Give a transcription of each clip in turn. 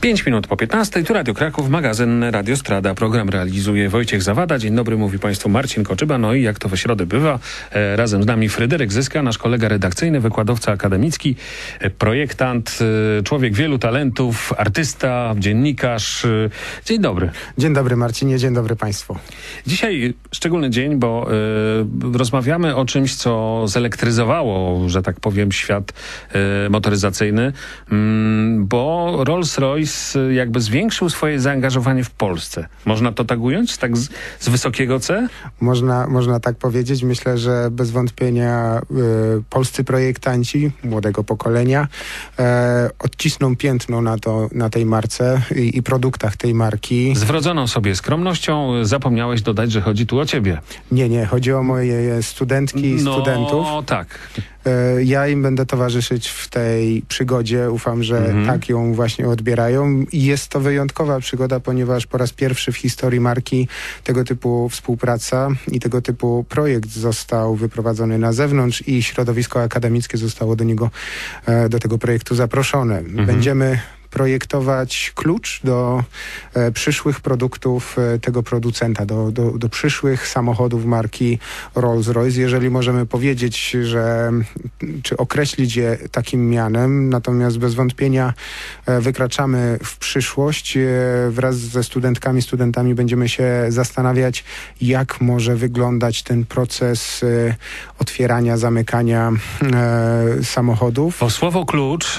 5 minut po 15. Tu Radio Kraków, magazyn Radio Strada. Program realizuje Wojciech Zawada. Dzień dobry, mówi Państwu Marcin Koczyba. No i jak to we środę bywa, e, razem z nami Fryderyk Zyska, nasz kolega redakcyjny, wykładowca akademicki, e, projektant, e, człowiek wielu talentów, artysta, dziennikarz. E, dzień dobry. Dzień dobry Marcinie, dzień dobry Państwu. Dzisiaj szczególny dzień, bo e, rozmawiamy o czymś, co zelektryzowało, że tak powiem, świat e, motoryzacyjny, mm, bo Rolls-Royce jakby zwiększył swoje zaangażowanie w Polsce. Można to tak ująć? Tak z, z wysokiego C? Można, można tak powiedzieć. Myślę, że bez wątpienia y, polscy projektanci młodego pokolenia y, odcisną piętno na, to, na tej marce i, i produktach tej marki. Z wrodzoną sobie skromnością zapomniałeś dodać, że chodzi tu o ciebie. Nie, nie. Chodzi o moje studentki i no, studentów. No tak. E, ja im będę towarzyszyć w tej przygodzie. Ufam, że Mhm. tak ją właśnie odbierają. I jest to wyjątkowa przygoda, ponieważ po raz pierwszy w historii marki tego typu współpraca i tego typu projekt został wyprowadzony na zewnątrz i środowisko akademickie zostało do niego, e, do tego projektu zaproszone. Będziemy projektować klucz do e, przyszłych produktów e, tego producenta, do, do, do przyszłych samochodów marki Rolls-Royce, jeżeli możemy powiedzieć, że czy określić je takim mianem, natomiast bez wątpienia e, wykraczamy w przyszłość. E, Wraz ze studentkami, studentami będziemy się zastanawiać, jak może wyglądać ten proces e, otwierania, zamykania e, samochodów. Bo słowo klucz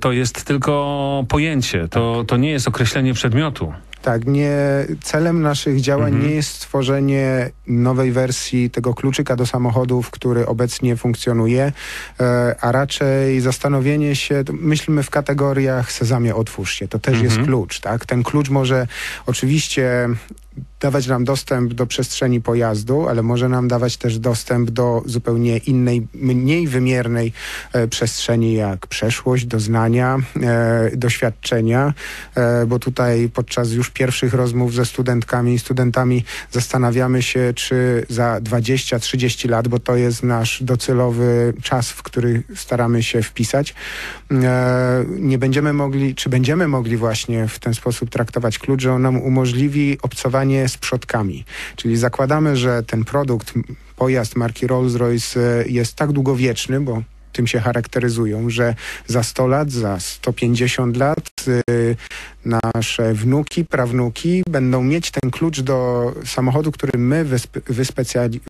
to jest tylko pojęcie, to, to nie jest określenie przedmiotu. Tak, nie, celem naszych działań Mhm. nie jest stworzenie nowej wersji tego kluczyka do samochodów, który obecnie funkcjonuje, e, a raczej zastanowienie się, to myślmy w kategoriach Sezamie otwórz się, to też Mhm. jest klucz, tak? Ten klucz może oczywiście dawać nam dostęp do przestrzeni pojazdu, ale może nam dawać też dostęp do zupełnie innej, mniej wymiernej e, przestrzeni, jak przeszłość, doznania, e, doświadczenia, e, bo tutaj podczas już pierwszych rozmów ze studentkami i studentami zastanawiamy się, czy za 20-30 lat, bo to jest nasz docelowy czas, w który staramy się wpisać, e, nie będziemy mogli, czy będziemy mogli właśnie w ten sposób traktować klucz, że on nam umożliwi obcowanie z przodkami. Czyli zakładamy, że ten produkt, pojazd marki Rolls-Royce e, jest tak długowieczny, bo tym się charakteryzują, że za 100 lat, za 150 lat nasze wnuki, prawnuki będą mieć ten klucz do samochodu, który my wyspe,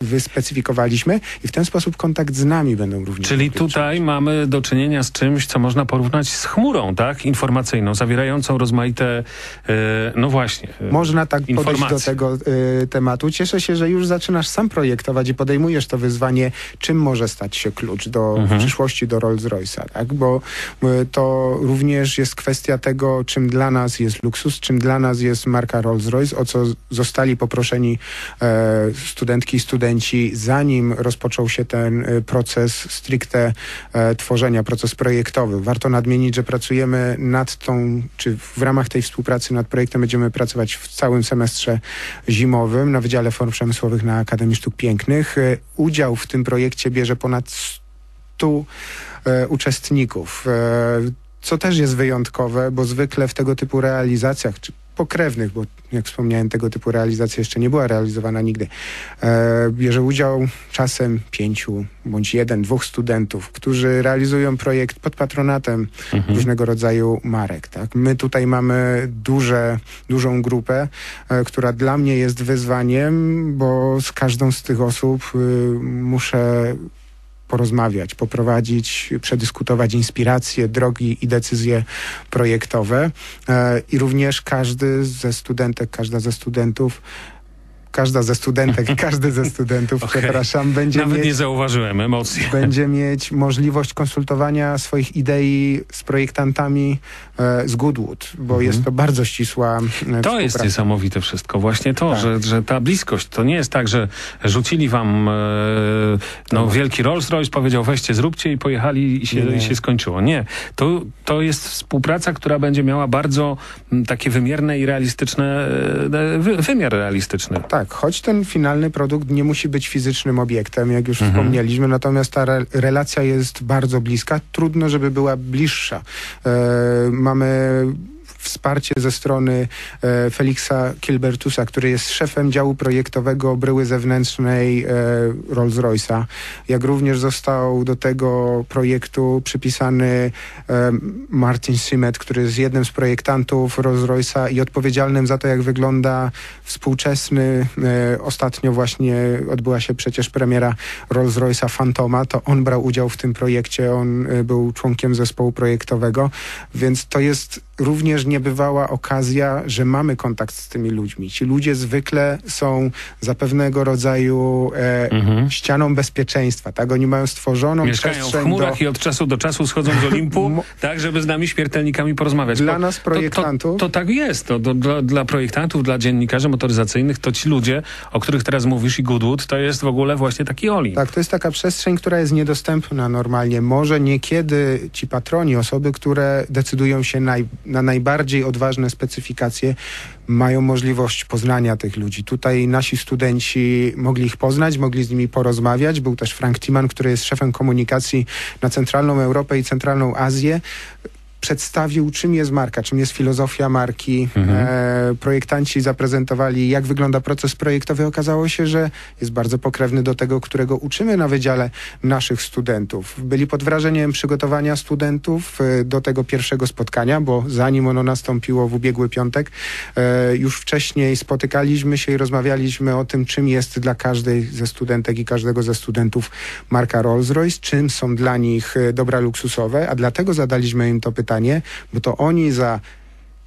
wyspecyfikowaliśmy i w ten sposób kontakt z nami będą również Czyli tutaj mamy do czynienia z czymś, co można porównać z chmurą, tak? Informacyjną, zawierającą rozmaite, e, no właśnie. e, Można tak podejść do Informacje. tego y, tematu. Cieszę się, że już zaczynasz sam projektować i podejmujesz to wyzwanie, czym może stać się klucz do Mhm. w przyszłości do Rolls-Royce'a, tak? Bo y, to również jest kwestia tego, czym dla nas jest luksus, czym dla nas jest marka Rolls-Royce, o co zostali poproszeni e, studentki i studenci, zanim rozpoczął się ten y, proces stricte e, tworzenia, proces projektowy. Warto nadmienić, że pracujemy nad tą, czy w ramach tej współpracy nad projektem będziemy pracować w całym semestrze zimowym na Wydziale Form Przemysłowych na Akademii Sztuk Pięknych. E, Udział w tym projekcie bierze ponad 100 e, uczestników, e, co też jest wyjątkowe, bo zwykle w tego typu realizacjach, czy pokrewnych, bo jak wspomniałem, tego typu realizacja jeszcze nie była realizowana nigdy. E, bierze udział czasem pięciu bądź jeden, dwóch studentów, którzy realizują projekt pod patronatem Mhm. różnego rodzaju marek. Tak? My tutaj mamy duże, dużą grupę, e, która dla mnie jest wyzwaniem, bo z każdą z tych osób y, muszę porozmawiać, poprowadzić, przedyskutować inspiracje, drogi i decyzje projektowe. E, I również każdy ze studentek, każda ze studentów każda ze studentek, każdy ze studentów, Okej. przepraszam, będzie Nawet mieć nie zauważyłem emocji. będzie mieć możliwość konsultowania swoich idei z projektantami z Goodwood, bo Mhm. jest to bardzo ścisła e, To jest niesamowite wszystko. Właśnie to, Tak. że, że ta bliskość, to nie jest tak, że rzucili wam e, no, Tak. wielki Rolls Royce, powiedział weźcie, zróbcie i pojechali i się, Nie, nie. i się skończyło. Nie. To, to jest współpraca, która będzie miała bardzo takie wymierne i realistyczne, e, wy, wymiar realistyczny. Tak, choć ten finalny produkt nie musi być fizycznym obiektem, jak już Mhm. wspomnieliśmy, natomiast ta re relacja jest bardzo bliska. Trudno, żeby była bliższa. E, mamy wsparcie ze strony e, Felixa Kilbertusa, który jest szefem działu projektowego bryły zewnętrznej e, Rolls-Royce'a, jak również został do tego projektu przypisany e, Martin Simet, który jest jednym z projektantów Rolls-Royce'a i odpowiedzialnym za to, jak wygląda współczesny, e, ostatnio właśnie odbyła się przecież premiera Rolls-Royce'a Fantoma, to on brał udział w tym projekcie, on e, był członkiem zespołu projektowego, więc to jest również niebywała okazja, że mamy kontakt z tymi ludźmi. Ci ludzie zwykle są za pewnego rodzaju e, Mhm. ścianą bezpieczeństwa, tak? Oni mają stworzoną Mieszkają w przestrzeń chmurach do... i od czasu do czasu schodzą z Olimpu, tak, żeby z nami śmiertelnikami porozmawiać. Dla nas, to- projektantów- To, to, tak jest. To, to, dla, dla projektantów, dla dziennikarzy motoryzacyjnych, to ci ludzie, o których teraz mówisz i Goodwood, to jest w ogóle właśnie taki Olimp. Tak, to jest taka przestrzeń, która jest niedostępna normalnie. Może niekiedy ci patroni, osoby, które decydują się naj, na najbardziej odważne specyfikacje, mają możliwość poznania tych ludzi. Tutaj nasi studenci mogli ich poznać, mogli z nimi porozmawiać. Był też Frank Timan, który jest szefem komunikacji na Centralną Europę i Centralną Azję. Przedstawił, czym jest marka, czym jest filozofia marki. Mhm. E, projektanci zaprezentowali, jak wygląda proces projektowy. Okazało się, że jest bardzo pokrewny do tego, którego uczymy na wydziale naszych studentów. Byli pod wrażeniem przygotowania studentów e, do tego pierwszego spotkania, bo zanim ono nastąpiło w ubiegły piątek, e, już wcześniej spotykaliśmy się i rozmawialiśmy o tym, czym jest dla każdej ze studentek i każdego ze studentów marka Rolls-Royce, czym są dla nich e, dobra luksusowe, a dlatego zadaliśmy im to pytanie, bo to oni za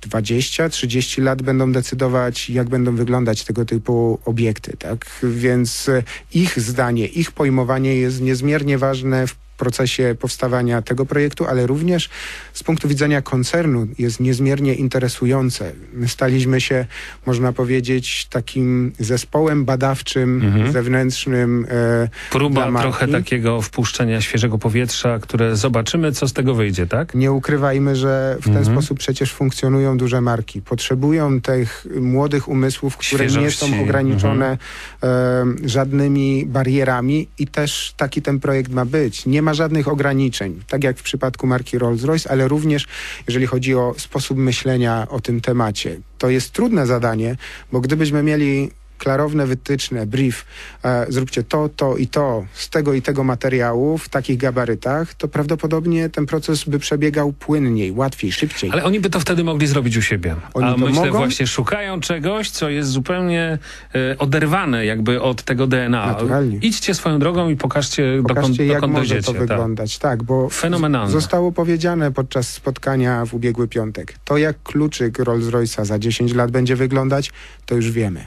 20-30 lat będą decydować, jak będą wyglądać tego typu obiekty, tak? Więc e, ich zdanie, ich pojmowanie jest niezmiernie ważne w procesie powstawania tego projektu, ale również z punktu widzenia koncernu jest niezmiernie interesujące. My staliśmy się, można powiedzieć, takim zespołem badawczym, Mhm. zewnętrznym. E, Próba trochę takiego wpuszczenia świeżego powietrza, które zobaczymy, co z tego wyjdzie, tak? Nie ukrywajmy, że w ten Mhm. sposób przecież funkcjonują duże marki. Potrzebują tych młodych umysłów, które nie Świeżości. są ograniczone e, żadnymi barierami i też taki ten projekt ma być. Nie ma żadnych ograniczeń, tak jak w przypadku marki Rolls-Royce, ale również jeżeli chodzi o sposób myślenia o tym temacie. To jest trudne zadanie, bo gdybyśmy mieli klarowne wytyczne, brief, e, zróbcie to, to i to z tego i tego materiału w takich gabarytach, to prawdopodobnie ten proces by przebiegał płynniej, łatwiej, szybciej. Ale oni by to wtedy mogli zrobić u siebie. Oni A to myślę mogą? właśnie szukają czegoś, co jest zupełnie e, oderwane jakby od tego DNA. Naturalnie. Idźcie swoją drogą i pokażcie, dokąd, Pokażcie, jak dokąd może to tak. wyglądać. Tak, bo Fenomenalne. zostało powiedziane podczas spotkania w ubiegły piątek. To, jak kluczyk Rolls-Royce'a za 10 lat będzie wyglądać, to już wiemy.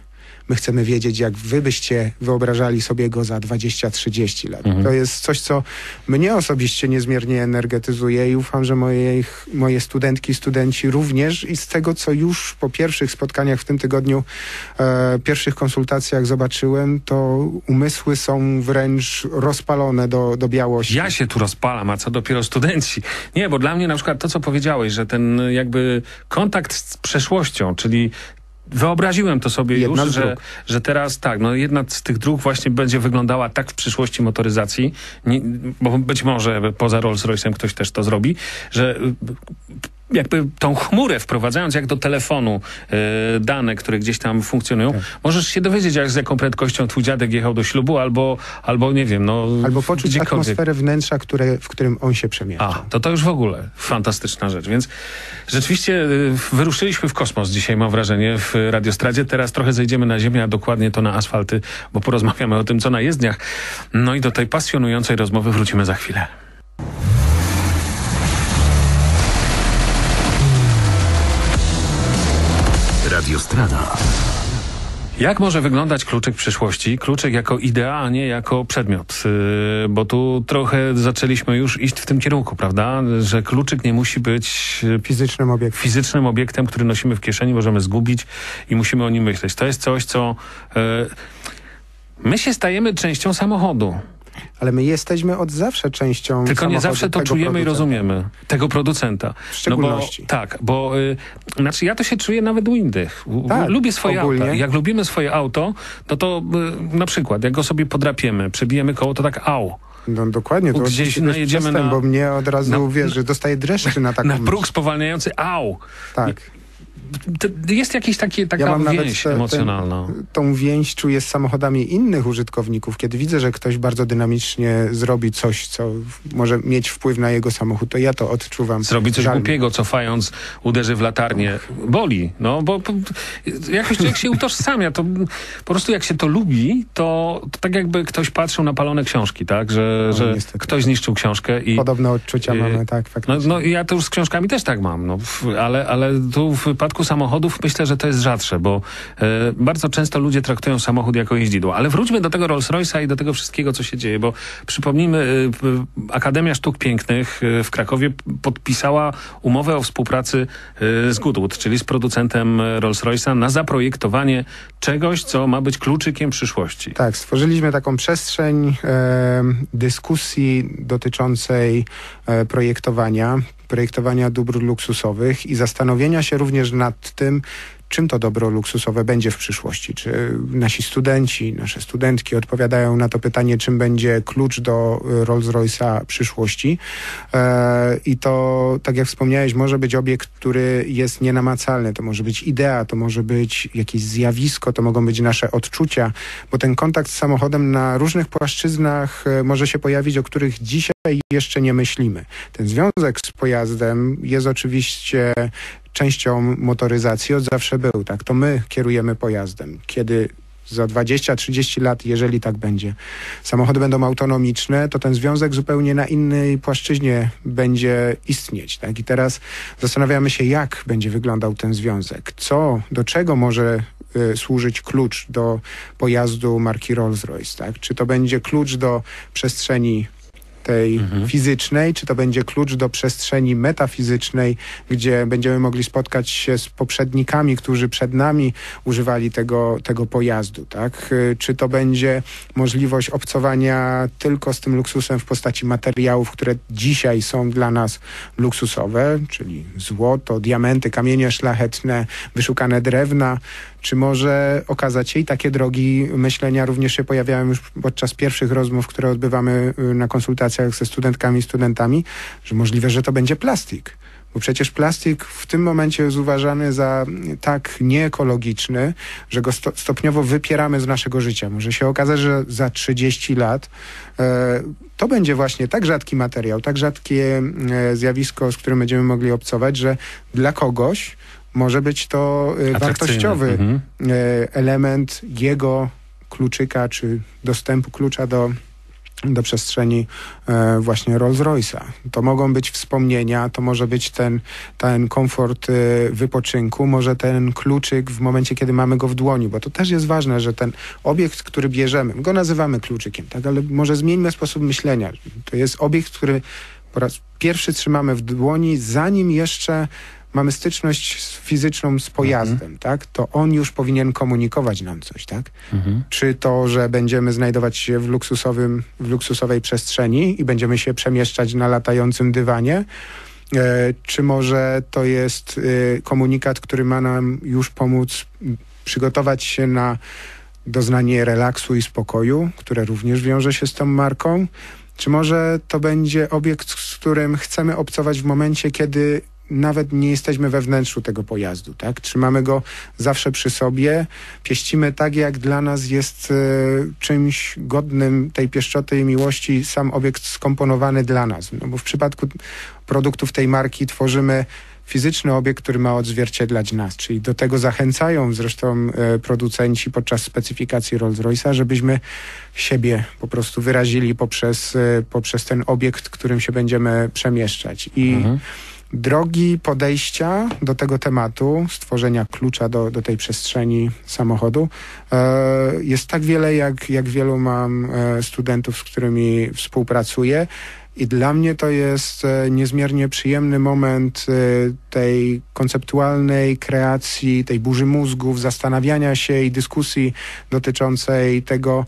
My chcemy wiedzieć, jak wy byście wyobrażali sobie go za 20-30 lat. Mhm. To jest coś, co mnie osobiście niezmiernie energetyzuje i ufam, że moje, moje studentki i studenci również i z tego, co już po pierwszych spotkaniach w tym tygodniu, e, pierwszych konsultacjach zobaczyłem, to umysły są wręcz rozpalone do, do białości. Ja się tu rozpalam, a co dopiero studenci. Nie, bo dla mnie na przykład to, co powiedziałeś, że ten jakby kontakt z przeszłością, czyli wyobraziłem to sobie Jedna już, że, że teraz tak, no jedna z tych dróg właśnie będzie wyglądała tak w przyszłości motoryzacji, nie, bo być może poza Rolls-Royce'em ktoś też to zrobi, że y, jakby tą chmurę wprowadzając jak do telefonu y, dane, które gdzieś tam funkcjonują, Tak. możesz się dowiedzieć, jak z jaką prędkością twój dziadek jechał do ślubu, albo, albo nie wiem, no Albo poczuć gdziekolwiek. atmosferę wnętrza, które, w którym on się przemieszcza. A, to to już w ogóle fantastyczna rzecz. Więc rzeczywiście y, wyruszyliśmy w kosmos dzisiaj, mam wrażenie, w Radiostradzie. Teraz trochę zejdziemy na ziemię, a dokładnie to na asfalty, bo porozmawiamy o tym, co na jezdniach. No i do tej pasjonującej rozmowy wrócimy za chwilę. Radiostrada. Jak może wyglądać kluczyk przyszłości? Kluczyk jako idea, a nie jako przedmiot. Yy, bo tu trochę zaczęliśmy już iść w tym kierunku, prawda? Że kluczyk nie musi być yy, Fizycznym obiektem. fizycznym obiektem, który nosimy w kieszeni, możemy zgubić i musimy o nim myśleć. To jest coś, co... e, my się stajemy częścią samochodu. Ale my jesteśmy od zawsze częścią Tylko nie zawsze to czujemy i rozumiemy. Tego producenta. W szczególności. No bo, tak, bo y, znaczy ja to się czuję nawet u innych. Tak, Lubię swoje ogólnie. auta. Jak lubimy swoje auto, no to y, na przykład jak go sobie podrapiemy, przebijemy koło, to tak au. No dokładnie, to Gdzieś najedziemy przestęp, na- bo mnie od razu, na- wiesz, że dostaje dreszczy na taką Na próg spowalniający au. Tak. Jest jakieś takie, taka Ja mam nawet więź te- ten- emocjonalna. tą więź czuję z samochodami innych użytkowników. Kiedy widzę, że ktoś bardzo dynamicznie zrobi coś, co może mieć wpływ na jego samochód, to ja to odczuwam. Zrobi coś Żal głupiego, cofając, uderzy w latarnię. Boli, no bo po, jakoś jak się utożsamia, to po prostu jak się to lubi, to, to tak jakby ktoś patrzył na palone książki, tak? Że, No, że niestety. ktoś zniszczył książkę i... Podobne odczucia Yy, mamy, tak, No, faktycznie. no ja to już z książkami też tak mam, no, ale, ale tu w wypadku samochodów myślę, że to jest rzadsze, bo e, bardzo często ludzie traktują samochód jako jeździdło. Ale wróćmy do tego Rolls-Royce'a i do tego wszystkiego, co się dzieje, bo przypomnijmy, e, Akademia Sztuk Pięknych e, w Krakowie podpisała umowę o współpracy e, z Goodwood, czyli z producentem e, Rolls-Royce'a na zaprojektowanie czegoś, co ma być kluczykiem przyszłości. Tak, stworzyliśmy taką przestrzeń e, dyskusji dotyczącej e, projektowania, projektowania dóbr luksusowych i zastanowienia się również nad tym, czym to dobro luksusowe będzie w przyszłości. Czy nasi studenci, nasze studentki odpowiadają na to pytanie, czym będzie klucz do Rolls-Royce'a przyszłości. E, I to, tak jak wspomniałeś, może być obiekt, który jest nienamacalny. To może być idea, to może być jakieś zjawisko, to mogą być nasze odczucia, bo ten kontakt z samochodem na różnych płaszczyznach e, może się pojawić, o których dzisiaj jeszcze nie myślimy. Ten związek z pojazdem jest oczywiście częścią motoryzacji, od zawsze był, tak? To my kierujemy pojazdem. Kiedy za 20-30 lat, jeżeli tak będzie, samochody będą autonomiczne, to ten związek zupełnie na innej płaszczyźnie będzie istnieć. Tak? I teraz zastanawiamy się, jak będzie wyglądał ten związek, co, do czego może y, służyć klucz do pojazdu marki Rolls-Royce. Tak? Czy to będzie klucz do przestrzeni tej Mhm. fizycznej, czy to będzie klucz do przestrzeni metafizycznej, gdzie będziemy mogli spotkać się z poprzednikami, którzy przed nami używali tego, tego pojazdu, tak? Y, Czy to będzie możliwość obcowania tylko z tym luksusem w postaci materiałów, które dzisiaj są dla nas luksusowe, czyli złoto, diamenty, kamienie szlachetne, wyszukane drewna, czy może okazać się, i takie drogi myślenia również się pojawiają już podczas pierwszych rozmów, które odbywamy y, na konsultacjach ze studentkami i studentami, że możliwe, że to będzie plastik. Bo przecież plastik w tym momencie jest uważany za tak nieekologiczny, że go sto stopniowo wypieramy z naszego życia. Może się okazać, że za 30 lat e, to będzie właśnie tak rzadki materiał, tak rzadkie e, zjawisko, z którym będziemy mogli obcować, że dla kogoś może być to e, Atrakcyjne. wartościowy Mhm. e, element jego kluczyka, czy dostępu klucza do, do przestrzeni e, właśnie Rolls-Royce'a. To mogą być wspomnienia, to może być ten, ten komfort e, wypoczynku, może ten kluczyk w momencie, kiedy mamy go w dłoni, bo to też jest ważne, że ten obiekt, który bierzemy, my go nazywamy kluczykiem, tak, ale może zmieńmy sposób myślenia. To jest obiekt, który po raz pierwszy trzymamy w dłoni, zanim jeszcze mamy styczność z- fizyczną z pojazdem, tak, to on już powinien komunikować nam coś, tak? Mhm. Czy to, że będziemy znajdować się w, luksusowym, w luksusowej przestrzeni i będziemy się przemieszczać na latającym dywanie, e, czy może to jest e, komunikat, który ma nam już pomóc przygotować się na doznanie relaksu i spokoju, które również wiąże się z tą marką, czy może to będzie obiekt, z którym chcemy obcować w momencie, kiedy nawet nie jesteśmy we wnętrzu tego pojazdu, tak? Trzymamy go zawsze przy sobie, pieścimy tak, jak dla nas jest e, czymś godnym tej pieszczotej miłości sam obiekt skomponowany dla nas. No bo w przypadku produktów tej marki tworzymy fizyczny obiekt, który ma odzwierciedlać nas, czyli do tego zachęcają zresztą e, producenci podczas specyfikacji Rolls-Royce'a, żebyśmy siebie po prostu wyrazili poprzez, e, poprzez ten obiekt, którym się będziemy przemieszczać. I Mhm. Drogi podejścia do tego tematu, stworzenia klucza do, do tej przestrzeni samochodu, e, jest tak wiele, jak, jak wielu mam e, studentów, z którymi współpracuję. I dla mnie to jest e, niezmiernie przyjemny moment tej konceptualnej kreacji, tej burzy mózgów, zastanawiania się i dyskusji dotyczącej tego,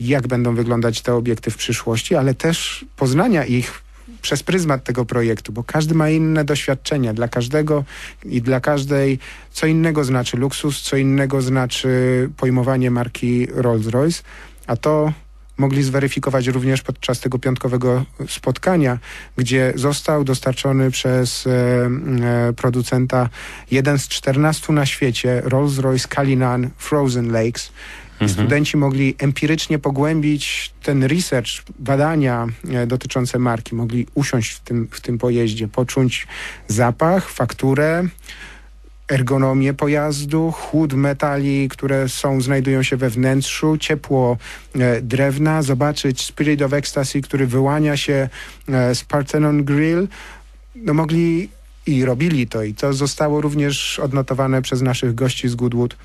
jak będą wyglądać te obiekty w przyszłości, ale też poznania ich przez pryzmat tego projektu, bo każdy ma inne doświadczenia. Dla każdego i dla każdej co innego znaczy luksus, co innego znaczy pojmowanie marki Rolls-Royce, a to mogli zweryfikować również podczas tego piątkowego spotkania, gdzie został dostarczony przez e, e, producenta jeden z 14 na świecie Rolls-Royce Cullinan Frozen Lakes. I studenci mogli empirycznie pogłębić ten research, badania e, dotyczące marki. Mogli usiąść w tym, w tym pojeździe, poczuć zapach, fakturę, ergonomię pojazdu, chłód metali, które są, znajdują się we wnętrzu, ciepło e, drewna, zobaczyć Spirit of Ecstasy, który wyłania się e, z Parthenon Grill. No mogli i robili to i to zostało również odnotowane przez naszych gości z Goodwood,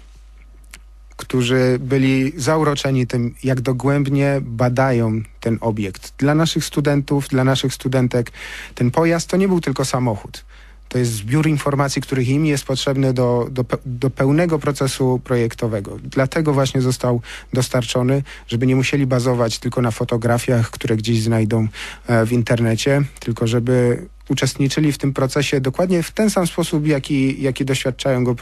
którzy byli zauroczeni tym, jak dogłębnie badają ten obiekt. Dla naszych studentów, dla naszych studentek ten pojazd to nie był tylko samochód. To jest zbiór informacji, których im jest potrzebny do, do, do pełnego procesu projektowego. Dlatego właśnie został dostarczony, żeby nie musieli bazować tylko na fotografiach, które gdzieś znajdą e, w internecie, tylko żeby uczestniczyli w tym procesie dokładnie w ten sam sposób, jaki, jaki doświadczają go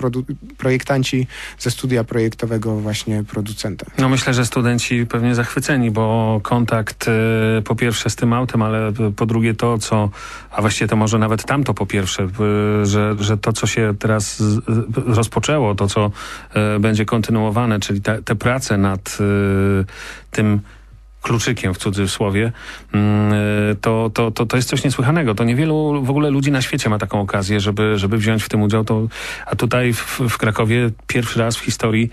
projektanci ze studia projektowego właśnie producenta. No myślę, że studenci pewnie zachwyceni, bo kontakt e, po pierwsze z tym autem, ale po drugie to, co, a właściwie to może nawet tamto po pierwsze, e, że, że to, co się teraz z- rozpoczęło, to, co będzie kontynuowane, czyli te, te prace nad tym kluczykiem w cudzysłowie, mm, e, to, to, to, to jest coś niesłychanego. To niewielu w ogóle ludzi na świecie ma taką okazję, żeby, żeby wziąć w tym udział. To, a tutaj w, w Krakowie pierwszy raz w historii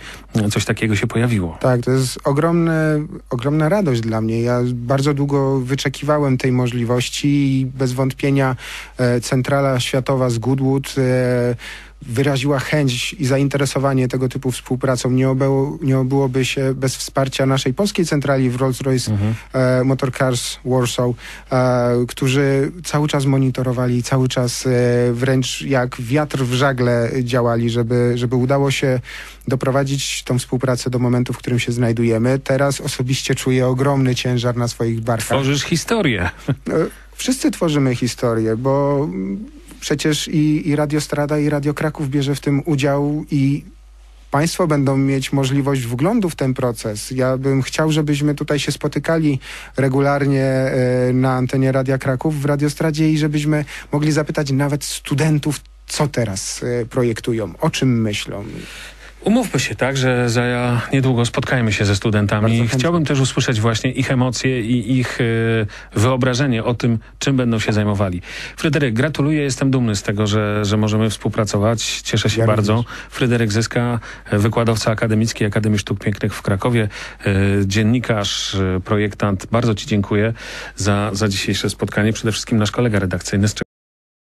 coś takiego się pojawiło. Tak, to jest ogromne, ogromna radość dla mnie. Ja bardzo długo wyczekiwałem tej możliwości i bez wątpienia e, Centrala Światowa z Goodwood e, wyraziła chęć i zainteresowanie tego typu współpracą. Nie, obyło, nie obyłoby się bez wsparcia naszej polskiej centrali w Rolls-Royce e, Motor Cars Warsaw, e, którzy cały czas monitorowali, cały czas e, wręcz jak wiatr w żagle działali, żeby, żeby udało się doprowadzić tą współpracę do momentu, w którym się znajdujemy. Teraz osobiście czuję ogromny ciężar na swoich barkach. Tworzysz historię. E, Wszyscy tworzymy historię, bo przecież i, i Radio Strada, i Radio Kraków bierze w tym udział i Państwo będą mieć możliwość wglądu w ten proces. Ja bym chciał, żebyśmy tutaj się spotykali regularnie e, na antenie Radia Kraków w Radiostradzie i żebyśmy mogli zapytać nawet studentów, co teraz e, projektują, o czym myślą. Umówmy się tak, że za niedługo spotkajmy się ze studentami. Chciałbym też usłyszeć właśnie ich emocje i ich e, wyobrażenie o tym, czym będą się zajmowali. Fryderyk, gratuluję, jestem dumny z tego, że, że możemy współpracować. Cieszę się Ja bardzo. również. Fryderyk Zyska, wykładowca akademicki Akademii Sztuk Pięknych w Krakowie, e, dziennikarz, e, projektant. Bardzo Ci dziękuję za, za dzisiejsze spotkanie. Przede wszystkim nasz kolega redakcyjny z